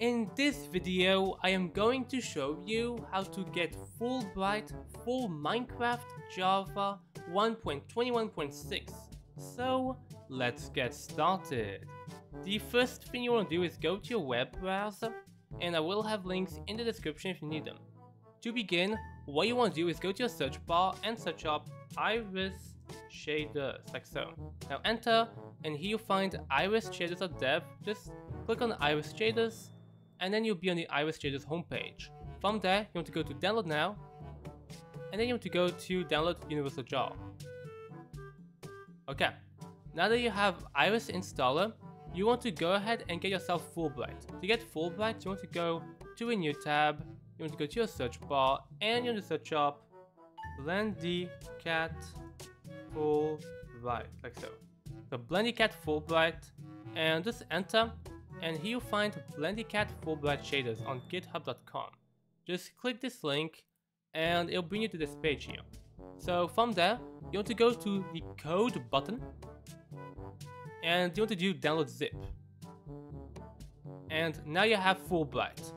In this video, I am going to show you how to get Fullbright full Minecraft Java 1.21.6. So, let's get started. The first thing you want to do is go to your web browser, and I will have links in the description if you need them. To begin, what you want to do is go to your search bar and search up Iris Shaders, like so. Now enter, and here you find Iris Shaders.dev. Just click on Iris Shaders, and then you'll be on the Iris Shaders homepage. From there, you want to go to download now, and then you want to go to download Universal Jar. Okay, now that you have Iris installer, you want to go ahead and get yourself Fullbright. To get Fullbright, you want to go to a new tab, you want to go to your search bar, and you want to search up Blendy Cat Fullbright, like so. So Blendy Cat Fullbright, and just enter, and here you'll find Blendycat Fullbright shaders on github.com. Just click this link and it'll bring you to this page here. So from there, you want to go to the code button and you want to do download zip. And now you have full Fullbright.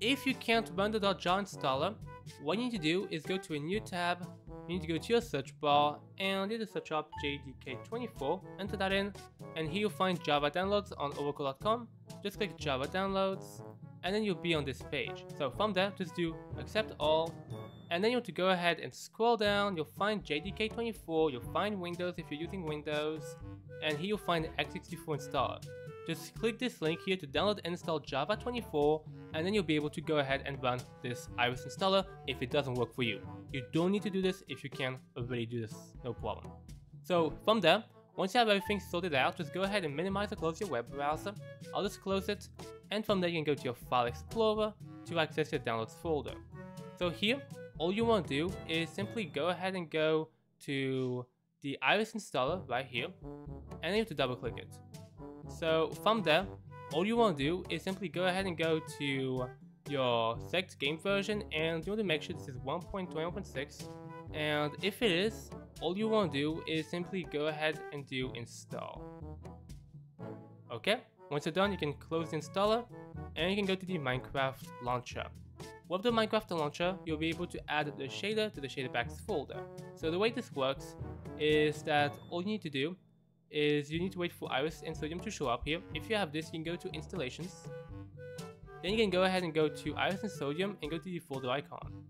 If you can't run the .jar installer, what you need to do is go to a new tab, you need to go to your search bar and you need to search up JDK24, enter that in, and here you'll find Java downloads on oracle.com just click Java Downloads, and then you'll be on this page. So from there, just do accept all, and then you want to go ahead and scroll down, you'll find JDK24, you'll find Windows if you're using Windows, and here you'll find the x64 installer. Just click this link here to download and install Java 24, and then you'll be able to go ahead and run this Iris installer if it doesn't work for you. You don't need to do this if you can already do this, no problem. So from there, once you have everything sorted out, just go ahead and minimize or close your web browser. I'll just close it, and from there you can go to your File Explorer to access your downloads folder. So here, all you want to do is simply go ahead and go to the Iris installer right here, and you have to double click it. So from there, all you want to do is simply go ahead and go to your select game version and you want to make sure this is 1.21.6 and if it is, all you want to do is simply go ahead and do install. Okay, once you're done, you can close the installer and you can go to the Minecraft launcher. With the Minecraft launcher, you'll be able to add the shader to the shader packs folder. So the way this works is that all you need to do is you need to wait for Iris and Sodium to show up here. If you have this, you can go to installations. Then you can go ahead and go to Iris and Sodium and go to the folder icon.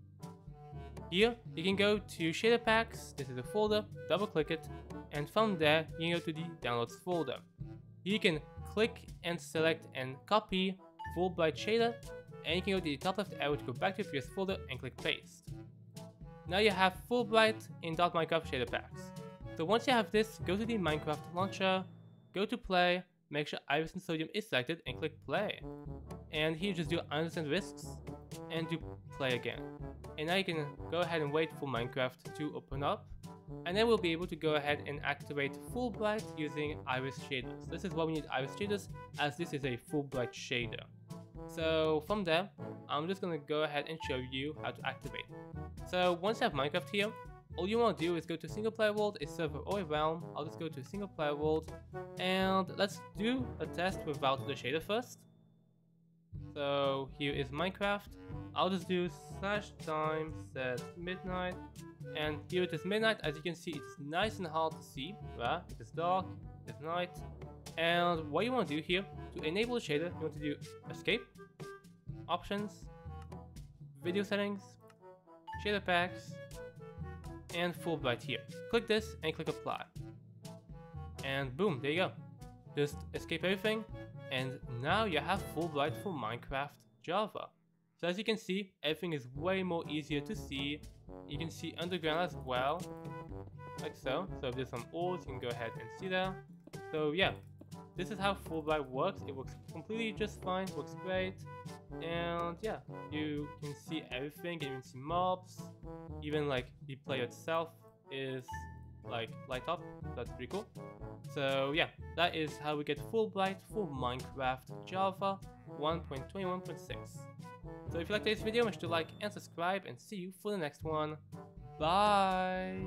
Here, you can go to shader packs, this is a folder, double click it, and from there, you can go to the downloads folder. You can click and select and copy Fullbright shader, and you can go to the top left arrow to go back to your previous folder and click paste. Now you have Fullbright in .minecraft shader packs. So once you have this, go to the Minecraft launcher, go to play, make sure Iris and Sodium is selected and click play. And here just do understand risks and do play again. And you can go ahead and wait for Minecraft to open up. And then we'll be able to go ahead and activate Fullbright using Iris shaders. This is why we need Iris shaders as this is a Fullbright shader. So from there, I'm just gonna go ahead and show you how to activate. So once you have Minecraft here, all you want to do is go to single player world, a server or a realm. I'll just go to single player world and let's do a test without the shader first. So here is Minecraft. I'll just do slash time set midnight. And here it is midnight. As you can see, it's nice and hard to see. Right? It is dark, it is night. And what you want to do here, to enable the shader, you want to do escape, options, video settings, shader packs, and Fullbright here. Click this and click apply. And boom, there you go. Just escape everything and now you have Fullbright for Minecraft Java. So as you can see, everything is way more easier to see. You can see underground as well, like so. So if there's some ores, you can go ahead and see that. So yeah, this is how Fullbright works. It works completely just fine, works great. And yeah, you can see everything, you can see mobs, even like the player itself is like light up. That's pretty cool. So yeah, that is how we get Fullbright for Minecraft Java 1.21.6. So if you liked today's video, make sure to like and subscribe and see you for the next one. Bye!